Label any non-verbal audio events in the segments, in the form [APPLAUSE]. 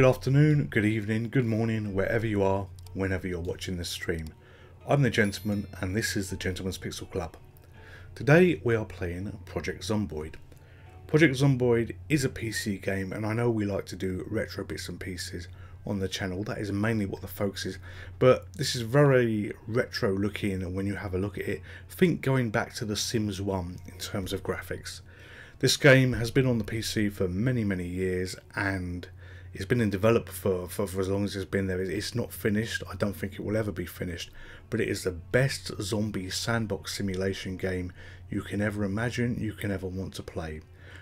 Good afternoon, good evening, good morning, wherever you are, whenever you're watching this stream. I'm the Gentleman and this is the Gentleman's Pixel Club. Today we are playing Project Zomboid. Project Zomboid is a PC game and I know we like to do retro bits and pieces on the channel, that is mainly what the focus is, but this is very retro looking and when you have a look at it, think going back to The Sims 1 in terms of graphics. This game has been on the PC for many many years and it's been in development for, for, for, as long as it's been there. It's not finished. I don't think it will ever be finished. But it is the best zombie sandbox simulation game you can ever imagine, you can ever want to play.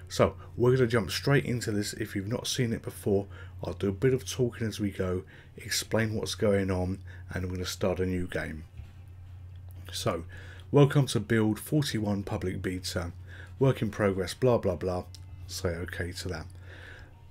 So we're going to jump straight into this. If you've not seen it before, I'll do a bit of talking as we go, explain what's going on, and we're going to start a new game. So, welcome to build 41 public beta, work in progress, blah blah blah. Say okay to that.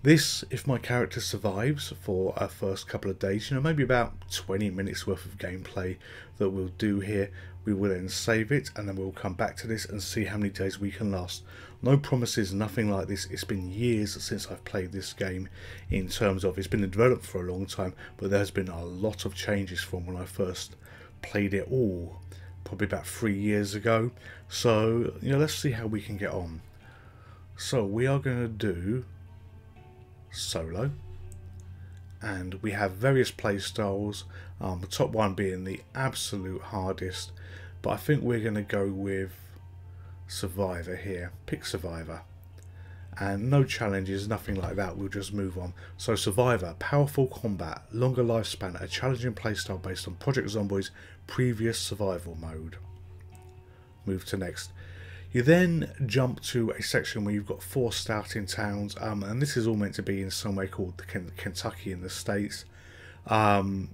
This, if my character survives for a first couple of days, you know, maybe about 20 minutes worth of gameplay that we'll do here, we will then save it and then we'll come back to this and see how many days we can last. No promises, nothing like this. It's been years since I've played this game in terms of, it's been developed for a long time, but there's been a lot of changes from when I first played it all, probably about three years ago. So, you know, let's see how we can get on. So we are going to do solo. And we have various play styles um, the top one being the absolute hardest but I think we're going to go with survivor here. Pick survivor. And no challenges nothing like that we'll just move on. So survivor powerful combat longer lifespan a challenging playstyle based on project zomboid's previous survival mode. Move to next you then jump to a section where you've got four starting towns, um, and this is all meant to be in some way called Kentucky in the States. Um,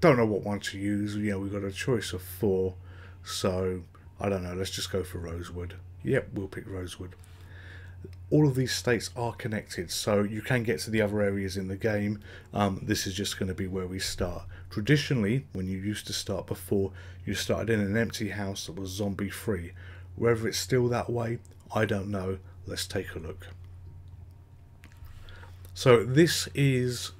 don't know what one to use. You know, we've got a choice of four, so I don't know. Let's just go for Rosewood. Yep, we'll pick Rosewood. All of these states are connected, so you can get to the other areas in the game. Um, this is just going to be where we start. Traditionally, when you used to start before, you started in an empty house that was zombie free. Whether it's still that way, I don't know. Let's take a look. So this is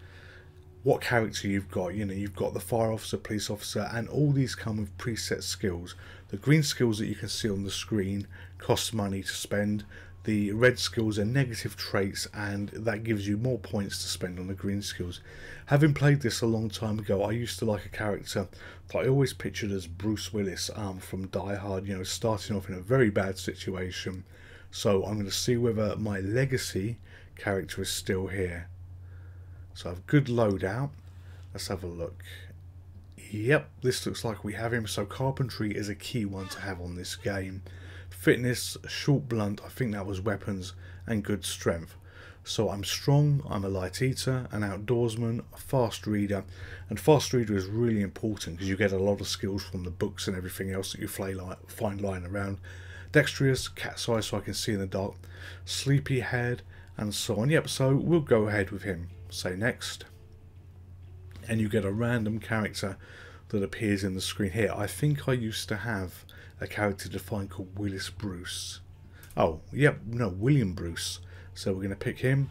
what character you've got. You know, you've got the fire officer, police officer, and all these come with preset skills. The green skills that you can see on the screen cost money to spend. The red skills are negative traits and that gives you more points to spend on the green skills. Having played this a long time ago, I used to like a character that I always pictured as Bruce Willis um, from Die Hard, you know, starting off in a very bad situation. So I'm going to see whether my legacy character is still here. So I've good loadout. Let's have a look. Yep, this looks like we have him. So carpentry is a key one to have on this game. Fitness, short blunt, I think that was weapons, and good strength. So I'm strong, I'm a light eater, an outdoorsman, a fast reader, and fast reader is really important because you get a lot of skills from the books and everything else that you find lying around. Dexterous, cat's eye so I can see in the dark, sleepy head, and so on. Yep, so we'll go ahead with him. Say next. And you get a random character that appears in the screen here. I think I used to have a character defined called Willis Bruce. Oh, yep, no, William Bruce. So we're going to pick him.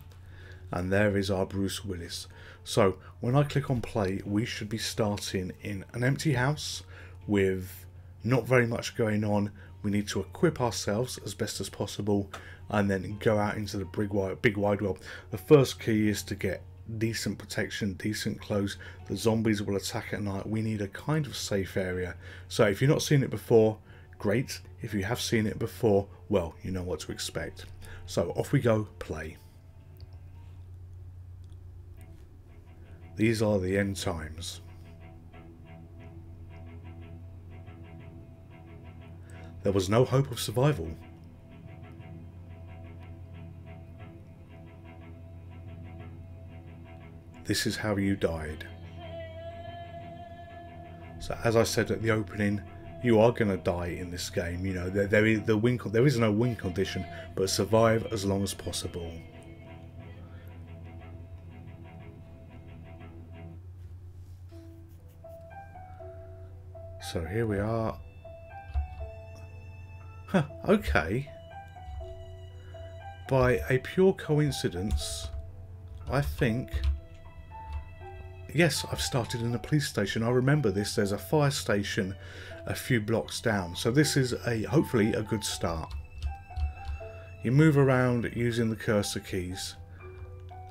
And there is our Bruce Willis. So when I click on play, we should be starting in an empty house with not very much going on. We need to equip ourselves as best as possible and then go out into the big wide, big wide world. The first key is to get decent protection, decent clothes. The zombies will attack at night. We need a kind of safe area. So if you've not seen it before, Great, if you have seen it before, well, you know what to expect. So off we go, play. These are the end times. There was no hope of survival. This is how you died. So as I said at the opening, you are going to die in this game. You know, there, there is the win. There is no win condition, but survive as long as possible. So here we are. Huh, okay. By a pure coincidence, I think... Yes, I've started in a police station. I remember this. There's a fire station a few blocks down. So this is a hopefully a good start. You move around using the cursor keys.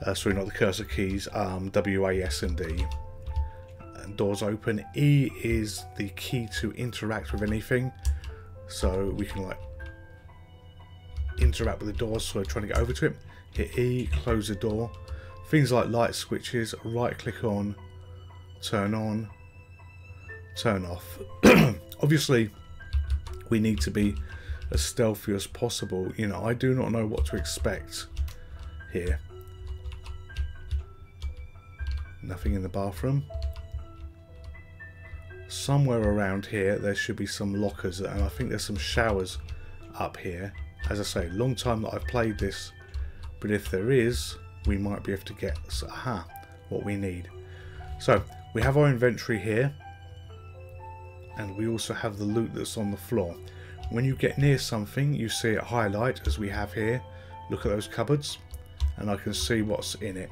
Uh, sorry, not the cursor keys. Um, W, A, S, and D. And doors open. E is the key to interact with anything. So we can like interact with the doors. So trying to get over to it. Hit E, close the door. Things like light switches. Right click on, turn on, turn off. Obviously, we need to be as stealthy as possible. You know, I do not know what to expect here. Nothing in the bathroom. Somewhere around here there should be some lockers and I think there's some showers up here. As I say, long time that I've played this, but if there is, we might be able to get aha, what we need. So, we have our inventory here, and we also have the loot that's on the floor. When you get near something, you see it highlight, as we have here. Look at those cupboards, and I can see what's in it.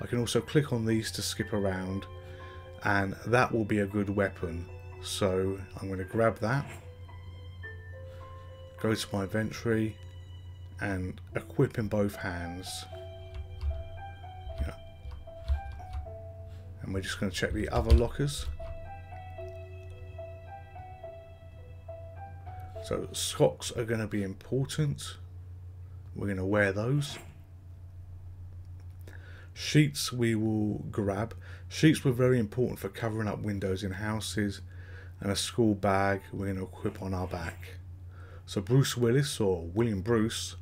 I can also click on these to skip around, and that will be a good weapon. So I'm going to grab that, go to my inventory, and equip in both hands. Yeah. And we're just going to check the other lockers. So socks are going to be important. We're going to wear those. Sheets we will grab. Sheets were very important for covering up windows in houses. And a school bag we're going to equip on our back. So Bruce Willis, or William Bruce,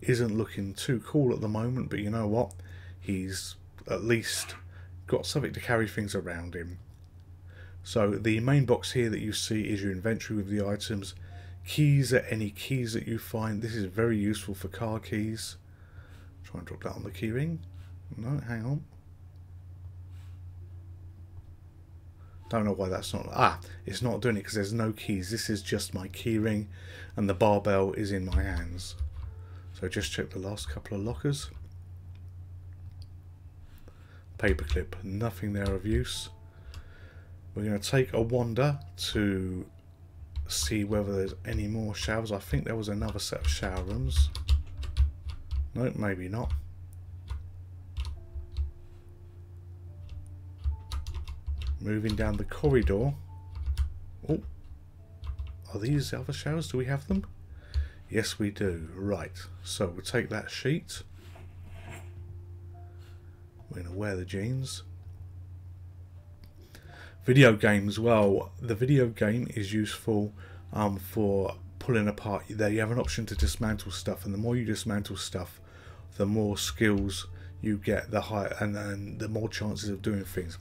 isn't looking too cool at the moment. But you know what? He's at least got something to carry things around him. So the main box here that you see is your inventory with the items keys are any keys that you find. This is very useful for car keys. Try and drop that on the keyring. No, hang on. Don't know why that's not... Ah, it's not doing it because there's no keys. This is just my keyring and the barbell is in my hands. So just check the last couple of lockers. Paperclip, nothing there of use. We're going to take a wander to see whether there's any more showers. I think there was another set of shower rooms. No, maybe not. Moving down the corridor. Oh, are these other showers? Do we have them? Yes, we do. Right. So we'll take that sheet. We're going to wear the jeans. Video games, well, the video game is useful um, for pulling apart. There you have an option to dismantle stuff, and the more you dismantle stuff, the more skills you get, the higher and, then the more chances of doing things.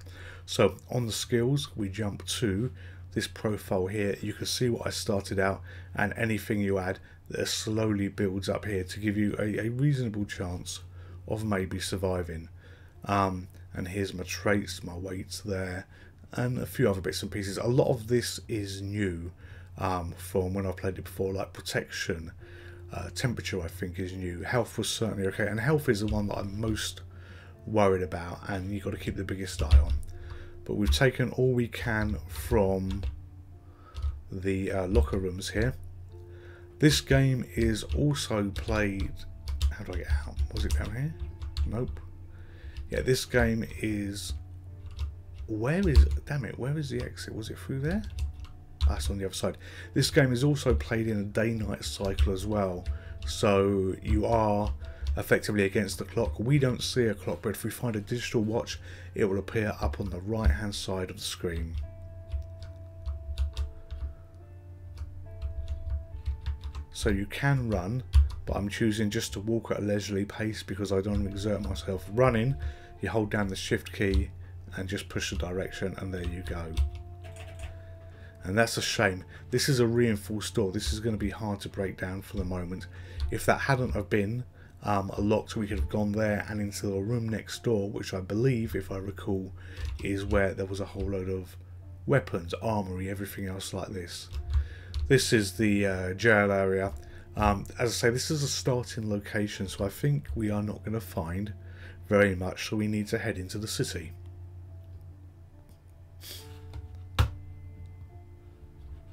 So on the skills, we jump to this profile here. You can see what I started out, and anything you add that slowly builds up here to give you a, a reasonable chance of maybe surviving. Um, and here's my traits, my weights there, and a few other bits and pieces. A lot of this is new um, from when I played it before, like protection, uh, temperature I think is new. Health was certainly okay, and health is the one that I'm most worried about, and you've got to keep the biggest eye on. But we've taken all we can from the uh, locker rooms here. This game is also played. How do I get out? Was it down here? Nope. Yeah, this game is where is damn it where is the exit? Was it through there? Ah, That's on the other side. This game is also played in a day-night cycle as well. So you are effectively against the clock. We don't see a clock but if we find a digital watch it will appear up on the right hand side of the screen. So you can run but I'm choosing just to walk at a leisurely pace because I don't exert myself running. You hold down the shift key and just push the direction and there you go. And that's a shame. This is a reinforced door. This is going to be hard to break down for the moment. If that hadn't have been um, locked, we could have gone there and into the room next door, which I believe, if I recall, is where there was a whole load of weapons, armory, everything else like this. This is the uh, jail area. Um, as I say, this is a starting location, so I think we are not going to find very much, so we need to head into the city.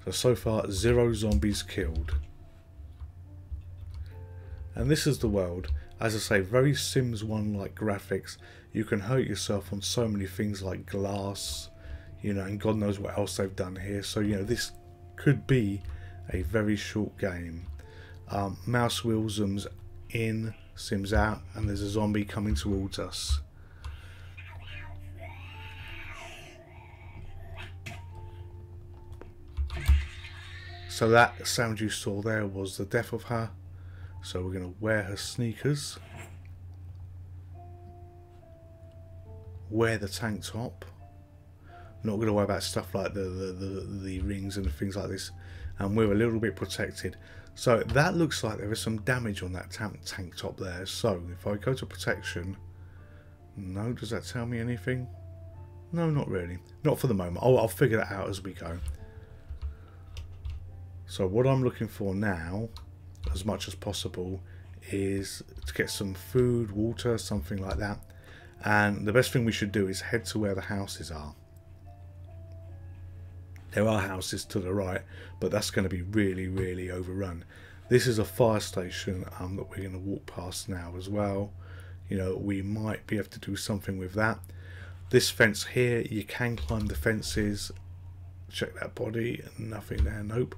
So, so far, zero zombies killed. And this is the world. As I say, very Sims 1 like graphics. You can hurt yourself on so many things like glass, you know, and God knows what else they've done here. So, you know, this could be a very short game. Um, mouse wheel zooms in, sims out, and there's a zombie coming towards us. So that sound you saw there was the death of her. So we're going to wear her sneakers. Wear the tank top. Not going to worry about stuff like the, the, the, the rings and things like this. And we're a little bit protected. So that looks like there is some damage on that tank, tank top there. So if I go to protection... No, does that tell me anything? No, not really. Not for the moment. I'll, I'll figure that out as we go. So what I'm looking for now, as much as possible, is to get some food, water, something like that. And the best thing we should do is head to where the houses are. There are houses to the right, but that's going to be really, really overrun. This is a fire station um, that we're going to walk past now as well. You know, we might be able to do something with that. This fence here, you can climb the fences. Check that body, nothing there, nope.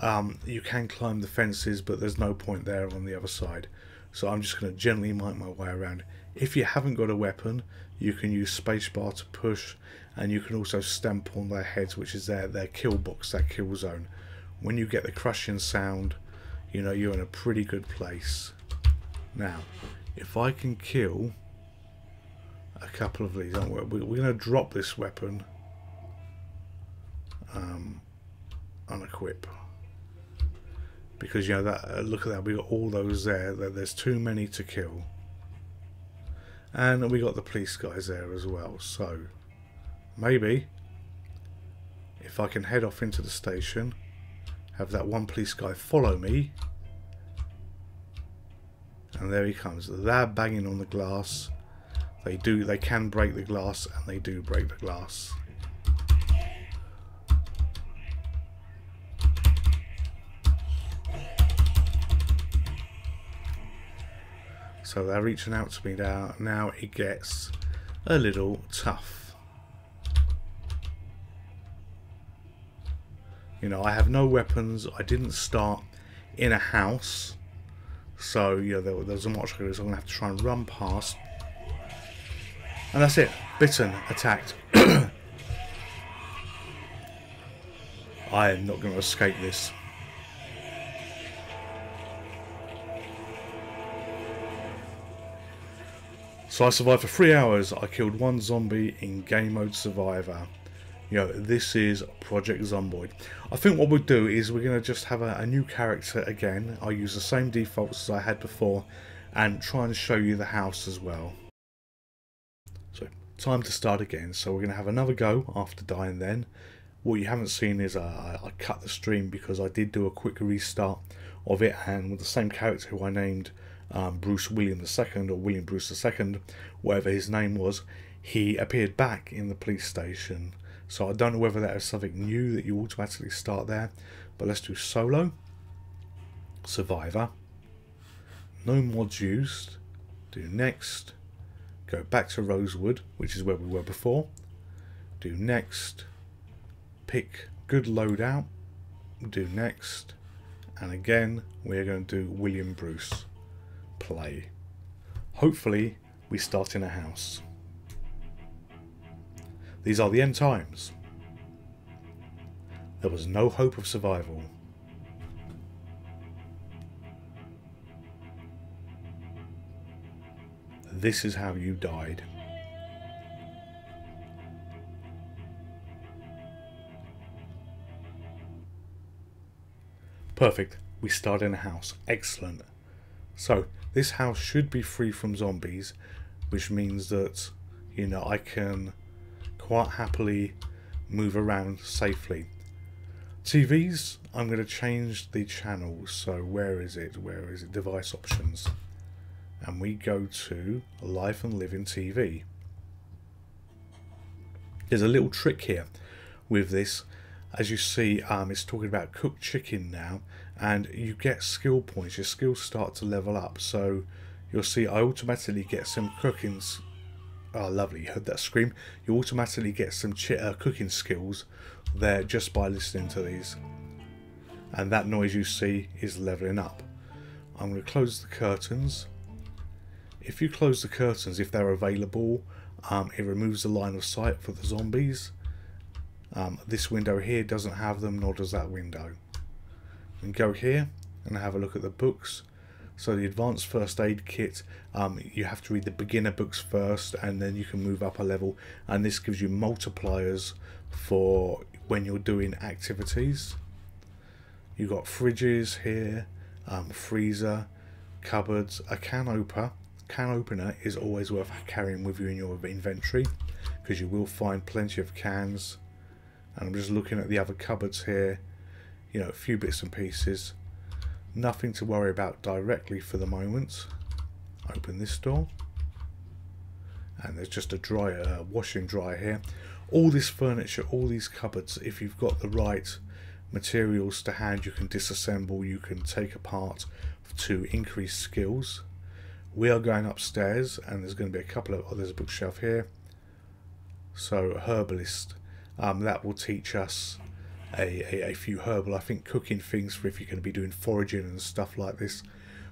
Um, you can climb the fences, but there's no point there on the other side. So I'm just going to gently make my way around. If you haven't got a weapon, you can use spacebar to push, and you can also stamp on their heads, which is their, their kill box, their kill zone. When you get the crushing sound, you know you're in a pretty good place. Now, if I can kill a couple of these, we're, we're going to drop this weapon, um, unequip because you know that uh, look at that. We got all those there. That there's too many to kill. And we got the police guys there as well. So maybe if I can head off into the station have that one police guy follow me. And there he comes. They're banging on the glass. They do they can break the glass and they do break the glass So they're reaching out to me now. Now it gets a little tough. You know, I have no weapons. I didn't start in a house. So, yeah, there, there's a do. So I'm going to have to try and run past. And that's it. Bitten, attacked. [CLEARS THROAT] I am not going to escape this. So I survived for three hours. I killed one zombie in game mode survivor. You know, this is Project Zomboid. I think what we'll do is we're going to just have a, a, new character again. I'll use the same defaults as I had before and try and show you the house as well. So, time to start again. So we're going to have another go after dying then. What you haven't seen is uh, I cut the stream because I did do a quick restart of it and with the same character who I named um, Bruce William II or William Bruce II, whatever his name was, he appeared back in the police station. So I don't know whether that is something new that you automatically start there, but let's do solo, survivor, no mods used, do next, go back to Rosewood, which is where we were before, do next, pick good loadout, do next, and again we're going to do William Bruce play. Hopefully, we start in a house. These are the end times. There was no hope of survival. This is how you died. Perfect. We start in a house. Excellent. So, this house should be free from zombies, which means that, you know, I can quite happily move around safely. TVs, I'm going to change the channel. So where is it? Where is it? Device options. and we go to Life and Living TV. There's a little trick here with this. As you see, um, it's talking about cooked chicken now, and you get skill points. Your skills start to level up. So you'll see I automatically get some cookings. Oh, lovely. You heard that scream? You automatically get some uh, cooking skills there just by listening to these. And that noise you see is leveling up. I'm going to close the curtains. If you close the curtains, if they're available, um, it removes the line of sight for the zombies. Um, this window here doesn't have them, nor does that window. And go here and have a look at the books. So the advanced first aid kit, um, you have to read the beginner books first and then you can move up a level. And this gives you multipliers for when you're doing activities. You've got fridges here, um, freezer, cupboards, a can opener. Can opener is always worth carrying with you in your inventory because you will find plenty of cans. And I'm just looking at the other cupboards here. You know, a few bits and pieces. Nothing to worry about directly for the moment. Open this door. And there's just a dryer, uh, washing dryer here. All this furniture, all these cupboards, if you've got the right materials to hand, you can disassemble, you can take apart to increase skills. We are going upstairs and there's going to be a couple of, oh, there's a bookshelf here. So, herbalist, um, that will teach us a, a, a few herbal, I think cooking things for if you're going to be doing foraging and stuff like this.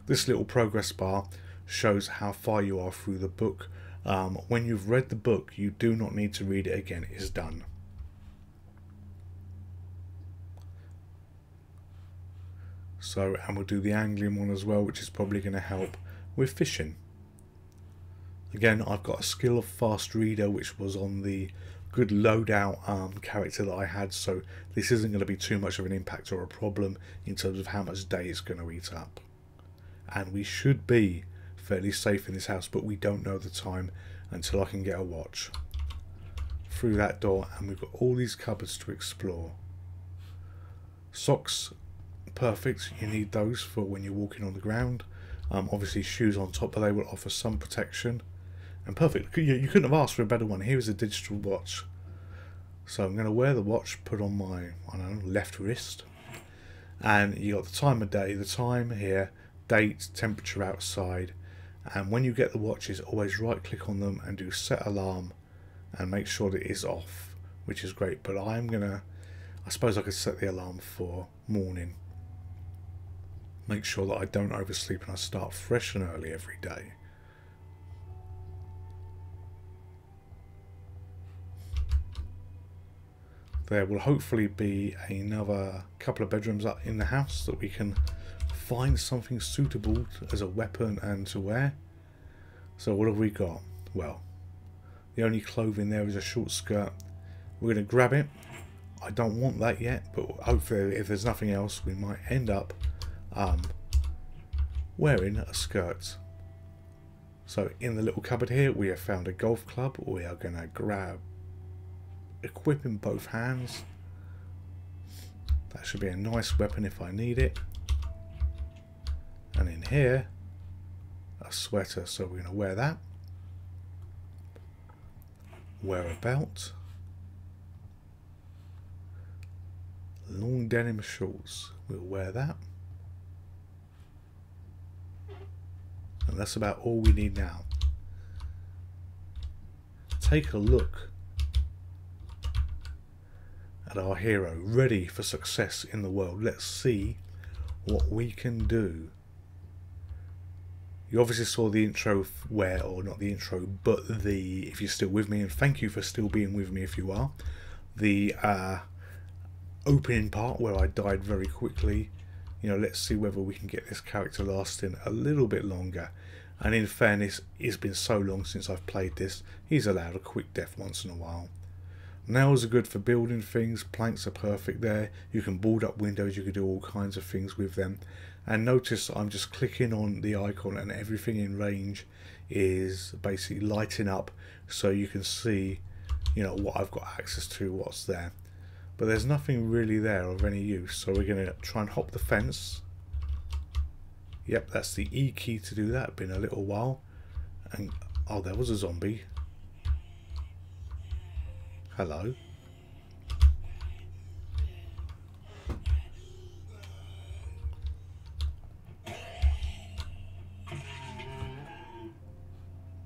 This little progress bar shows how far you are through the book. Um, when you've read the book, you do not need to read it again, it is done. So, and we'll do the angling one as well, which is probably going to help with fishing. Again, I've got a skill of fast reader, which was on the good loadout um, character that I had, so this isn't going to be too much of an impact or a problem in terms of how much day it's going to eat up. And we should be fairly safe in this house, but we don't know the time until I can get a watch. Through that door, and we've got all these cupboards to explore. Socks, perfect. You need those for when you're walking on the ground. Um, obviously shoes on top, but they will offer some protection. And perfect. You, you couldn't have asked for a better one. Here is a digital watch. So I'm going to wear the watch, put on my I don't know, left wrist. And you got the time of day, the time here, date, temperature outside. And when you get the watches, always right click on them and do set alarm and make sure that it is off, which is great. But I'm going to, I suppose I could set the alarm for morning. Make sure that I don't oversleep and I start fresh and early every day. There will hopefully be another couple of bedrooms up in the house that we can find something suitable as a weapon and to wear. So what have we got? Well, the only clothing there is a short skirt. We're going to grab it. I don't want that yet, but hopefully if there's nothing else, we might end up um, wearing a skirt. So in the little cupboard here, we have found a golf club. We are going to grab equip in both hands. That should be a nice weapon if I need it. And in here, a sweater, so we're going to wear that. Wear a belt. Long denim shorts, we'll wear that. And that's about all we need now. Take a look at our hero, ready for success in the world. Let's see what we can do. You obviously saw the intro where, or not the intro, but the, if you're still with me, and thank you for still being with me if you are, the uh, opening part where I died very quickly. You know, let's see whether we can get this character lasting a little bit longer. And in fairness, it's been so long since I've played this, he's allowed a quick death once in a while. Nails are good for building things, planks are perfect there, you can board up windows, you can do all kinds of things with them. And notice I'm just clicking on the icon and everything in range is basically lighting up so you can see you know what I've got access to, what's there. But there's nothing really there of any use, so we're going to try and hop the fence. Yep, that's the E key to do that. Been a little while. And oh, there was a zombie. Hello.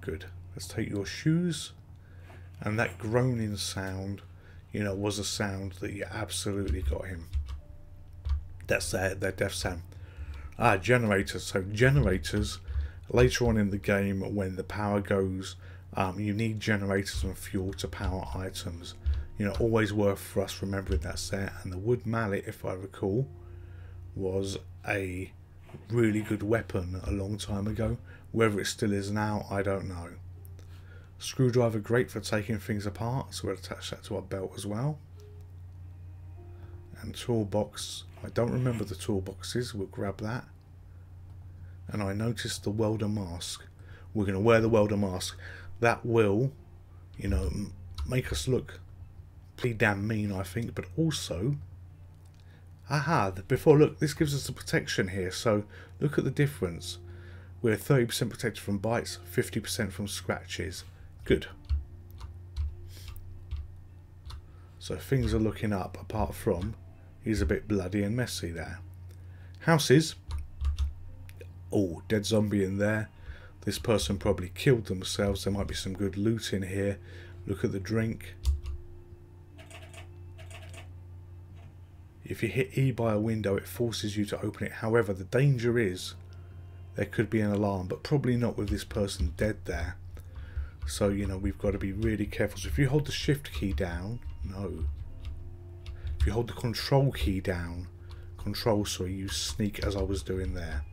Good. Let's take your shoes. And that groaning sound, you know, was a sound that you absolutely got him. That's their, their death sound. Ah, generators. So generators, later on in the game, when the power goes, um, you need generators and fuel to power items. You know, always worth for us remembering that set. And the wood mallet, if I recall, was a really good weapon a long time ago. Whether it still is now, I don't know. Screwdriver great for taking things apart, so we'll attach that to our belt as well. And toolbox, I don't remember the toolboxes, we'll grab that. And I noticed the welder mask. We're going to wear the welder mask. That will, you know, make us look pretty damn mean, I think, but also Aha, before look, this gives us the protection here, so look at the difference. We're 30% protected from bites, 50% from scratches. Good. So things are looking up, apart from he's a bit bloody and messy there. Houses. Oh, dead zombie in there. This person probably killed themselves. There might be some good loot in here. Look at the drink. If you hit E by a window, it forces you to open it. However, the danger is there could be an alarm, but probably not with this person dead there. So, you know, we've got to be really careful. So if you hold the shift key down, no. If you hold the control key down, control, so you sneak as I was doing there.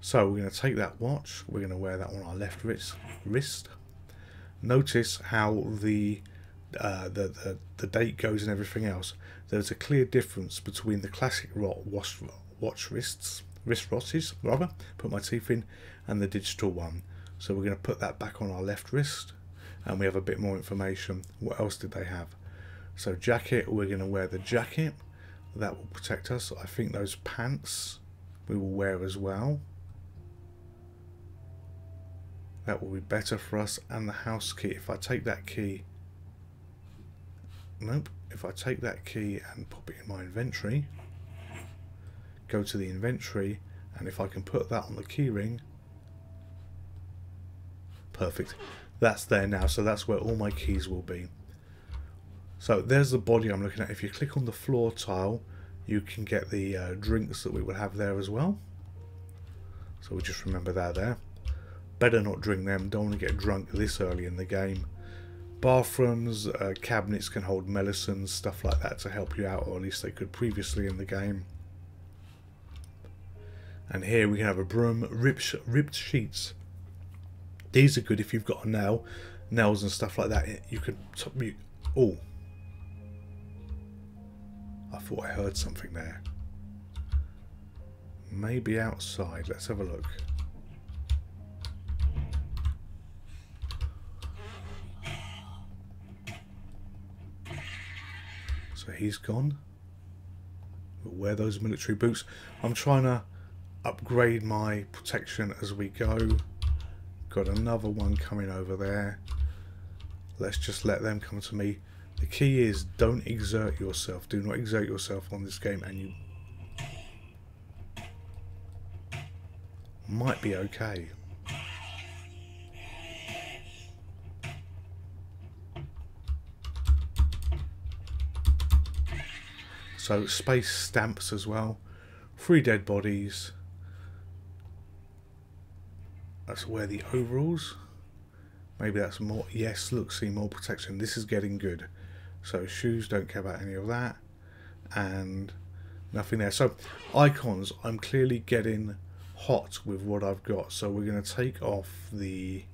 So we're going to take that watch, we're going to wear that on our left wrist. wrist. Notice how the, uh, the, the, the date goes and everything else. There's a clear difference between the classic watch, watch wrists wrist watches rather put my teeth in and the digital one so we're going to put that back on our left wrist and we have a bit more information what else did they have so jacket we're going to wear the jacket that will protect us I think those pants we will wear as well that will be better for us and the house key. If I take that key nope if I take that key and pop it in my inventory go to the inventory and if I can put that on the keyring perfect. That's there now so that's where all my keys will be. So there's the body I'm looking at. If you click on the floor tile you can get the uh, drinks that we would have there as well. So we just remember that there better not drink them don't want to get drunk this early in the game bathrooms uh, cabinets can hold medicines stuff like that to help you out or at least they could previously in the game and here we have a broom, ripped, ripped sheets. These are good if you've got a nail, nails and stuff like that. You could, oh. I thought I heard something there. Maybe outside. Let's have a look. So he's gone. We'll wear those military boots. I'm trying to upgrade my protection as we go. Got another one coming over there. Let's just let them come to me. The key is don't exert yourself. Do not exert yourself on this game and you might be okay. So space stamps as well. Three dead bodies. Let's wear the overalls. Maybe that's more, yes, look, see, more protection. This is getting good. So shoes, don't care about any of that. And nothing there. So icons, I'm clearly getting hot with what I've got. So we're going to take off the,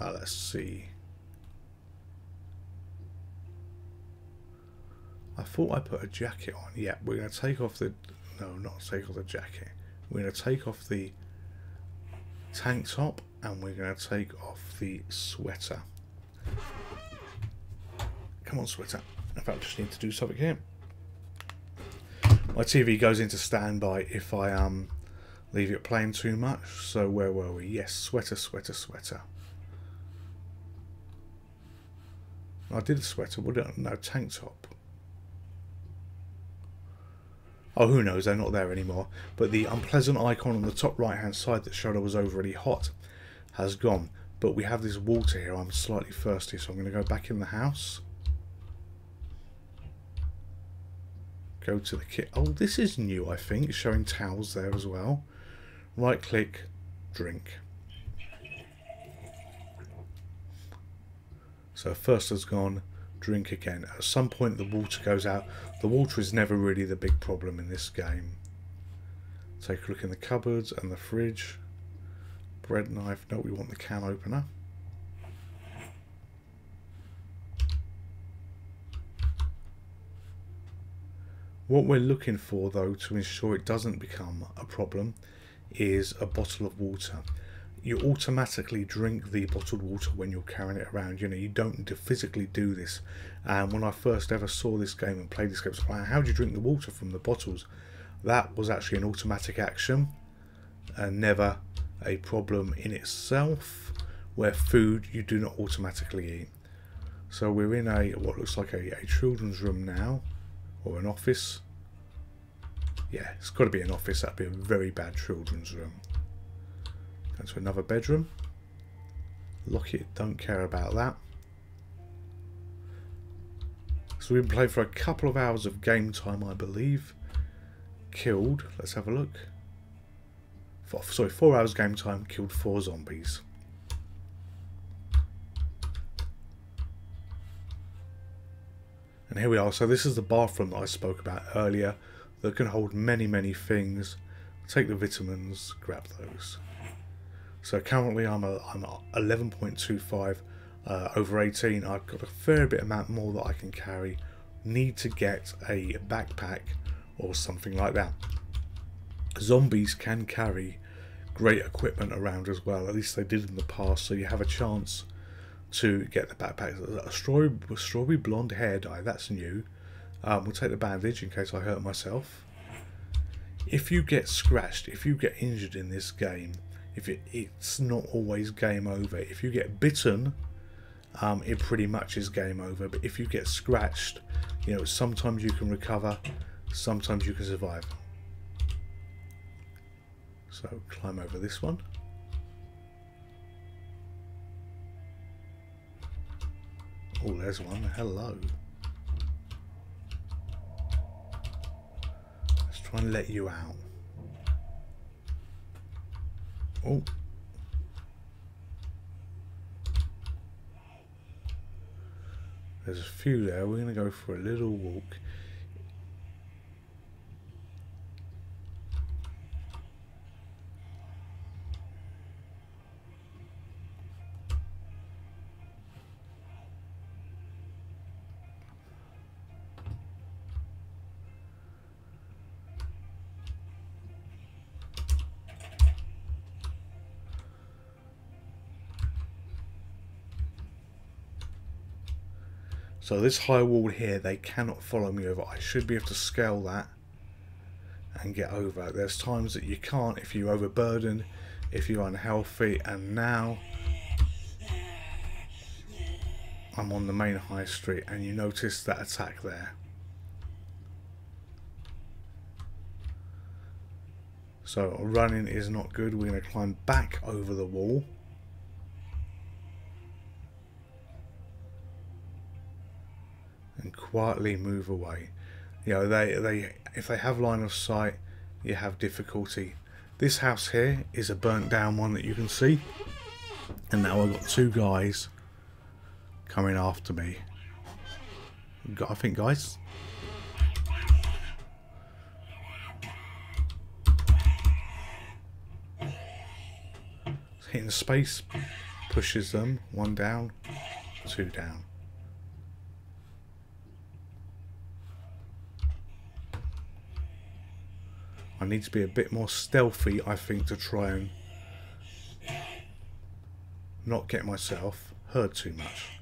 uh, let's see. I thought I put a jacket on. Yeah, we're going to take off the, no, not take off the jacket. We're going to take off the tank top and we're going to take off the sweater. Come on, sweater. In fact, I just need to do something here. My TV goes into standby if I um leave it playing too much. So where were we? Yes, sweater, sweater, sweater. I did a sweater, would it? No, tank top. Oh, who knows? They're not there anymore. But the unpleasant icon on the top right hand side that showed I was overly hot has gone. But we have this water here. I'm slightly thirsty, so I'm going to go back in the house. Go to the kit. Oh, this is new, I think. it's showing towels there as well. Right click, drink. So first has gone, drink again. At some point the water goes out. The water is never really the big problem in this game. Take a look in the cupboards and the fridge. Bread knife. No, we want the can opener. What we're looking for though to ensure it doesn't become a problem is a bottle of water. You automatically drink the bottled water when you're carrying it around. You know, you don't physically do this. And when I first ever saw this game and played this game, I like, how do you drink the water from the bottles? That was actually an automatic action and never a problem in itself where food you do not automatically eat. So we're in a what looks like a, a children's room now or an office. Yeah, it's got to be an office. That'd be a very bad children's room. Go to another bedroom. Lock it. Don't care about that. So we've been playing for a couple of hours of game time, I believe. Killed. Let's have a look. Four, sorry, four hours game time. Killed four zombies. And here we are. So this is the bathroom that I spoke about earlier that can hold many, many things. Take the vitamins, grab those. So currently I'm, a, I'm 11.25 uh, over 18. I've got a fair bit amount more that I can carry. Need to get a backpack or something like that. Zombies can carry great equipment around as well. At least they did in the past. So you have a chance to get the backpack. A strawberry, strawberry blonde hair dye, that's new. Um, we'll take the bandage in case I hurt myself. If you get scratched, if you get injured in this game, if it, it's not always game over. If you get bitten, um, it pretty much is game over. But if you get scratched, you know, sometimes you can recover, sometimes you can survive. So climb over this one. Oh, there's one. Hello. Let's try and let you out. Oh. There's a few there. We're going to go for a little walk. So this high wall here, they cannot follow me over. I should be able to scale that and get over. There's times that you can't if you're overburdened, if you're unhealthy, and now I'm on the main high street and you notice that attack there. So running is not good. We're going to climb back over the wall. Quietly move away. You know, they, they if they have line of sight, you have difficulty. This house here is a burnt down one that you can see. And now I've got two guys coming after me. I think, guys. Hitting space pushes them. One down, two down. I need to be a bit more stealthy, I think, to try and not get myself heard too much.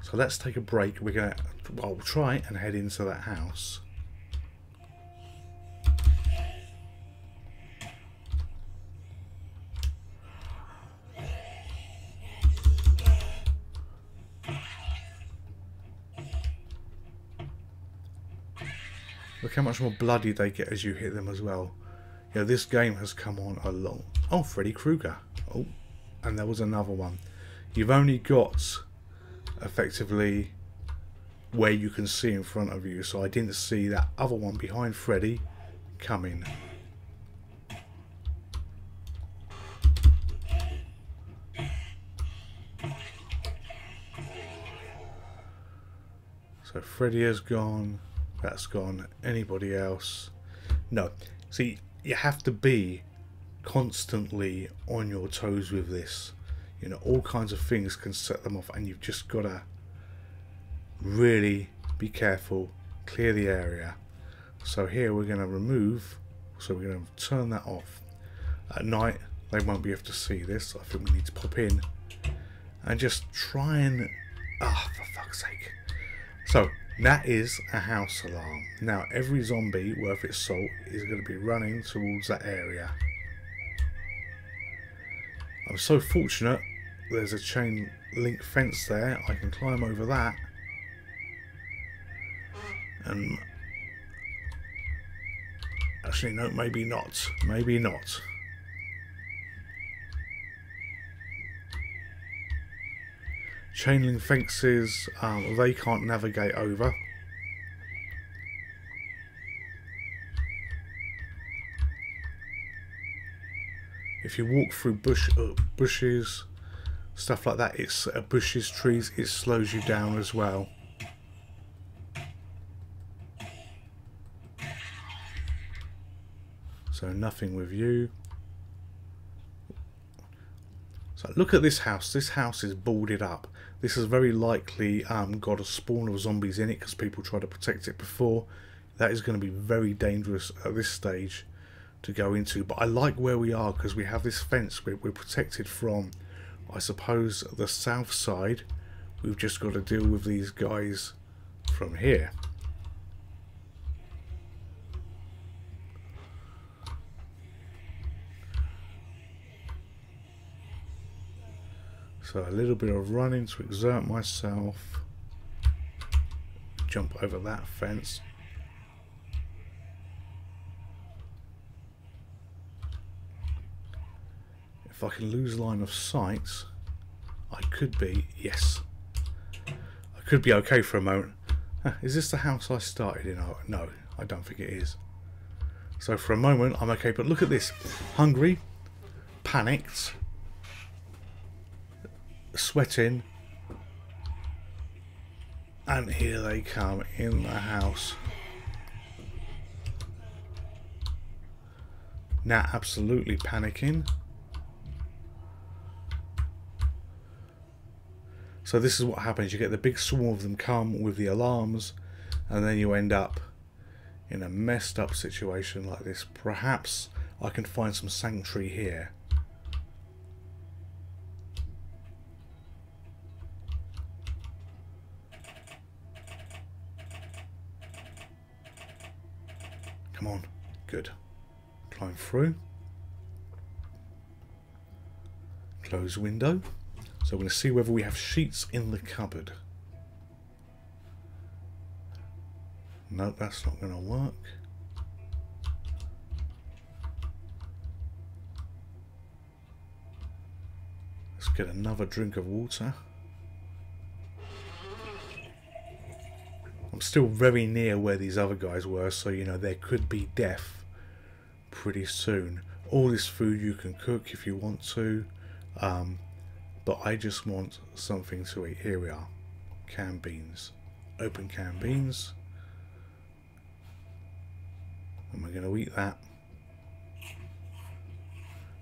So let's take a break. We're gonna, well, we'll try and head into that house. Look how much more bloody they get as you hit them as well. Yeah, this game has come on a long... Oh, Freddy Krueger. Oh, and there was another one. You've only got, effectively, where you can see in front of you. So I didn't see that other one behind Freddy coming. So Freddy has gone. That's gone. Anybody else? No. See, you have to be constantly on your toes with this. You know, all kinds of things can set them off, and you've just got to really be careful, clear the area. So here we're going to remove, so we're going to turn that off. At night, they won't be able to see this. I think we need to pop in and just try and, ah, oh, for fuck's sake. So that is a house alarm. Now every zombie worth its salt is going to be running towards that area. I'm so fortunate there's a chain link fence there. I can climb over that. And actually no, maybe not. Maybe not. Chain link fences, um, they can't navigate over. If you walk through bush uh, bushes, stuff like that, it's uh, bushes, trees, it slows you down as well. So nothing with you. So look at this house. This house is boarded up. This has very likely um, got a spawn of zombies in it because people tried to protect it before. That is going to be very dangerous at this stage to go into. But I like where we are because we have this fence. We're, we're protected from, I suppose, the south side. We've just got to deal with these guys from here. So a little bit of running to exert myself. Jump over that fence. If I can lose line of sight, I could be, yes. I could be okay for a moment. Is this the house I started in? Oh, no, I don't think it is. So for a moment, I'm okay. But look at this. Hungry, panicked, sweating. And here they come in the house. Now absolutely panicking. So this is what happens. You get the big swarm of them come with the alarms and then you end up in a messed up situation like this. Perhaps I can find some sanctuary here Come on. Good. Climb through. Close window. So we're going to see whether we have sheets in the cupboard. Nope, that's not going to work. Let's get another drink of water. I'm still very near where these other guys were, so you know there could be death pretty soon. All this food you can cook if you want to, um, but I just want something to eat. Here we are, canned beans. Open canned beans. And we're going to eat that.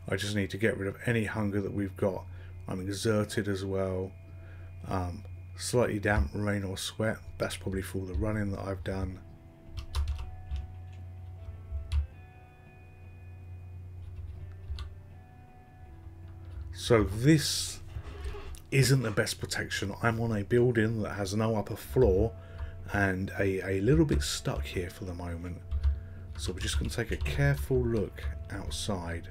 I just need to get rid of any hunger that we've got. I'm exerted as well. Um, Slightly damp, rain or sweat. That's probably for the running that I've done. So this isn't the best protection. I'm on a building that has no upper floor and a, a little bit stuck here for the moment. So we're just going to take a careful look outside.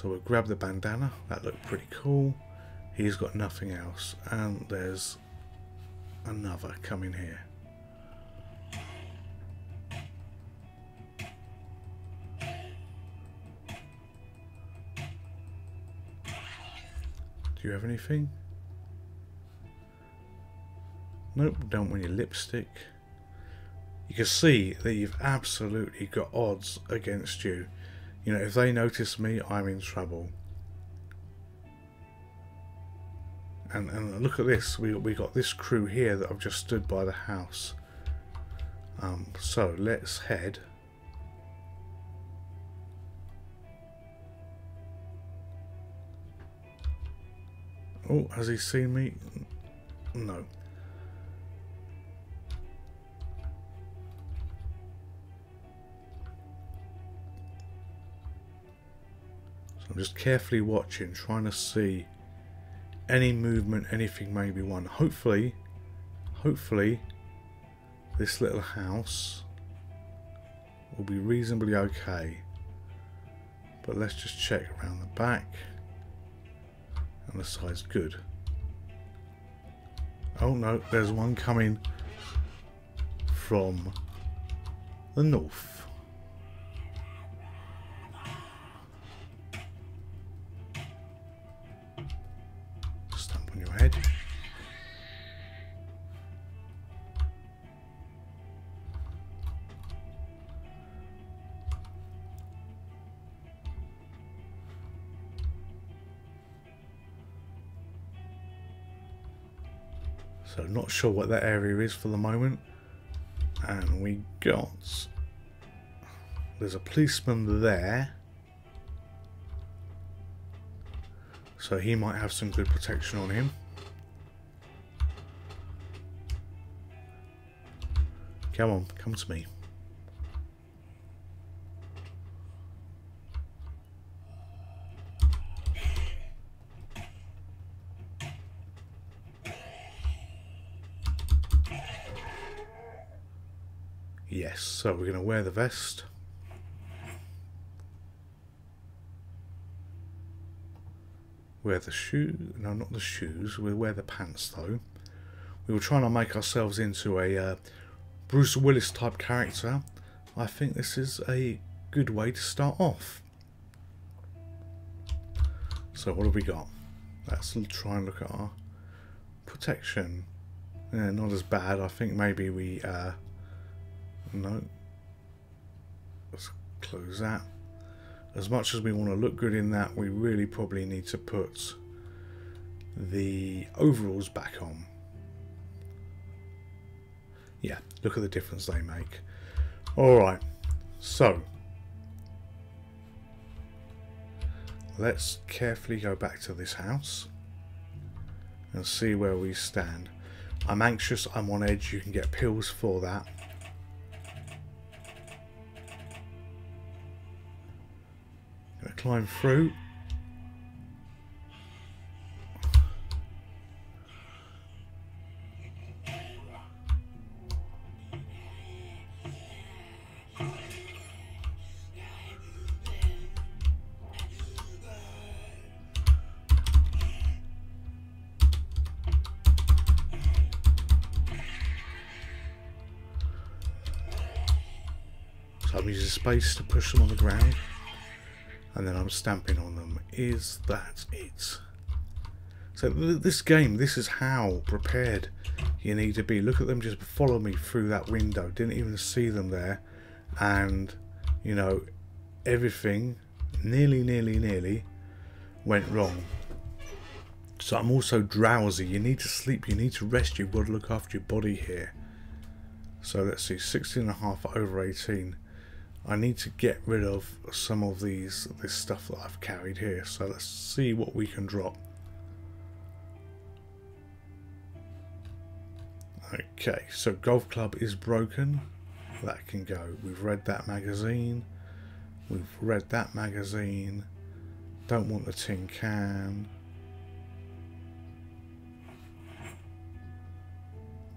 So we'll grab the bandana. That looked pretty cool. He's got nothing else. And there's another coming here. Do you have anything? Nope, don't want your lipstick. You can see that you've absolutely got odds against you. You know, if they notice me, I'm in trouble. And, and look at this, we, we got this crew here that I've just stood by the house. Um, so let's head Oh, has he seen me? No. I'm just carefully watching, trying to see any movement, anything maybe one. Hopefully, hopefully, this little house will be reasonably okay. But let's just check around the back and the side's good. Oh no, there's one coming from the north. Sure what that area is for the moment. And we got... There's a policeman there. So he might have some good protection on him. Come on, come to me. Yes, so we're going to wear the vest. Wear the shoe, no not the shoes, we'll wear the pants though. We were trying to make ourselves into a uh, Bruce Willis type character. I think this is a good way to start off. So what have we got? Let's try and look at our protection. Yeah, not as bad. I think maybe we uh, no. Let's close that. As much as we want to look good in that, we really probably need to put the overalls back on. Yeah, look at the difference they make. Alright, so let's carefully go back to this house and see where we stand. I'm anxious, I'm on edge, you can get pills for that. Climb through. So I'm using space to push them on the ground and then I'm stamping on them. Is that it? So th this game, this is how prepared you need to be. Look at them just follow me through that window. Didn't even see them there. And, you know, everything nearly, nearly, nearly went wrong. So I'm also drowsy. You need to sleep. You need to rest. You've got to look after your body here. So let's see, 16 and a half over 18. I need to get rid of some of these this stuff that I've carried here so let's see what we can drop Okay, so golf club is broken. That can go. We've read that magazine. We've read that magazine. Don't want the tin can.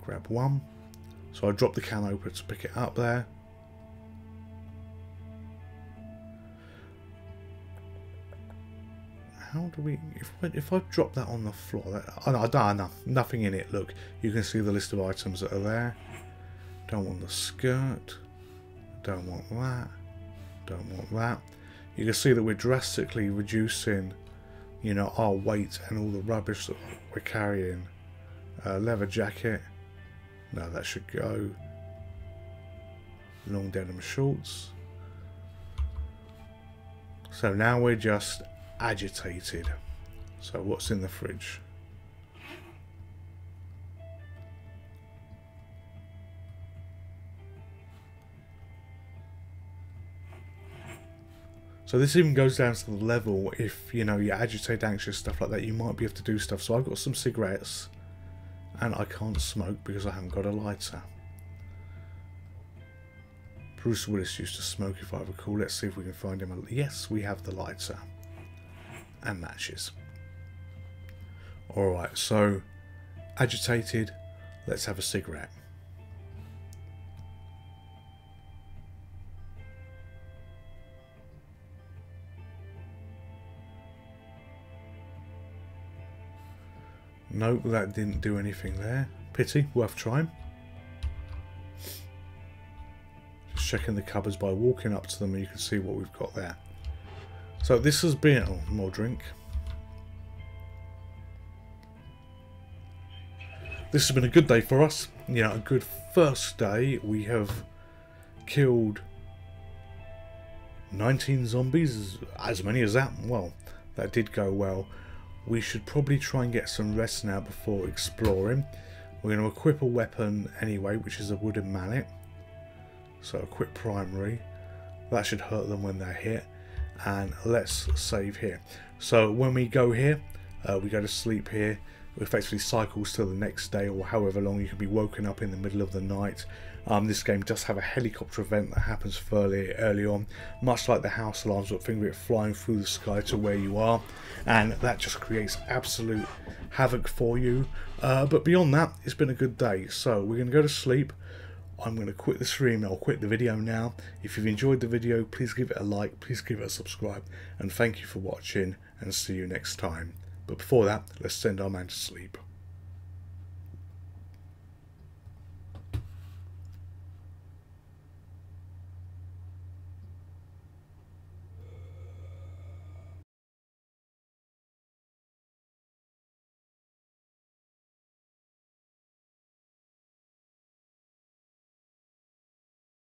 Grab one. So I drop the can open to pick it up there. How do we... If, if I drop that on the floor... That, oh, I don't have nothing in it. Look, you can see the list of items that are there. Don't want the skirt. Don't want that. Don't want that. You can see that we're drastically reducing, you know, our weight and all the rubbish that we're carrying. Uh, leather jacket. No, that should go. Long denim shorts. So now we're just agitated. So what's in the fridge? So this even goes down to the level if, you know, you agitate, anxious, stuff like that, you might be able to do stuff. So I've got some cigarettes and I can't smoke because I haven't got a lighter. Bruce Willis used to smoke if I recall. Let's see if we can find him. Yes, we have the lighter. And matches. Alright, so agitated. Let's have a cigarette. Nope, that didn't do anything there. Pity, worth trying. Just checking the cupboards by walking up to them and you can see what we've got there. So this has been... Oh, more drink. This has been a good day for us. Yeah, a good first day. We have killed 19 zombies, as many as that. Well, that did go well we should probably try and get some rest now before exploring. We're going to equip a weapon anyway, which is a wooden mallet. So equip primary. That should hurt them when they're hit. And let's save here. So when we go here, uh, we go to sleep here. Effectively cycles till the next day or however long you can be woken up in the middle of the night um, this game does have a helicopter event that happens fairly early on, much like the house alarms, but think of it flying through the sky to where you are, and that just creates absolute havoc for you. Uh, but beyond that, it's been a good day. So we're going to go to sleep. I'm going to quit the stream, I'll quit the video now. If you've enjoyed the video, please give it a like, please give it a subscribe, and thank you for watching, and see you next time. But before that, let's send our man to sleep.